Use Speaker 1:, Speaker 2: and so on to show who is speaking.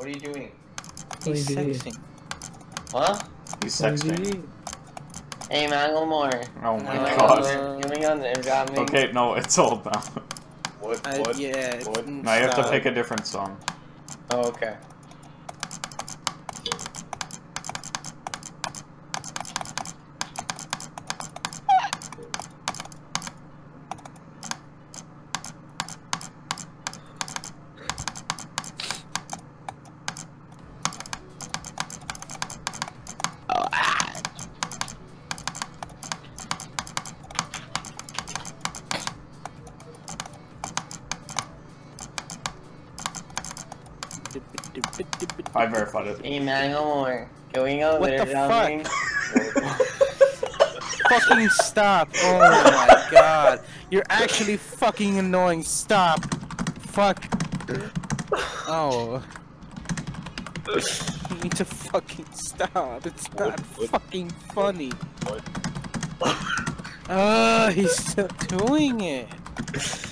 Speaker 1: What are you doing?
Speaker 2: He's
Speaker 3: Playing
Speaker 2: sexing.
Speaker 1: Huh?
Speaker 4: He's sexting.
Speaker 1: Hey, Macklemore.
Speaker 4: Oh my
Speaker 2: Uh,
Speaker 4: god.
Speaker 1: Give me on and got me.
Speaker 4: Okay, no, it's old now.
Speaker 1: What?
Speaker 2: I,
Speaker 1: What?
Speaker 2: yeah.
Speaker 1: What?
Speaker 2: mm,
Speaker 4: Now you have to pick a different song.
Speaker 1: Oh, okay.
Speaker 4: I verified it.
Speaker 1: Hey, Macklemore. Can we go
Speaker 2: What
Speaker 1: there,
Speaker 2: the
Speaker 1: Dominic?
Speaker 2: Fucking stop! Oh my god. You're actually fucking annoying. Stop. Fuck. Oh. You need to fucking stop. It's not fucking funny.
Speaker 1: What?
Speaker 2: Uh, he's still doing it.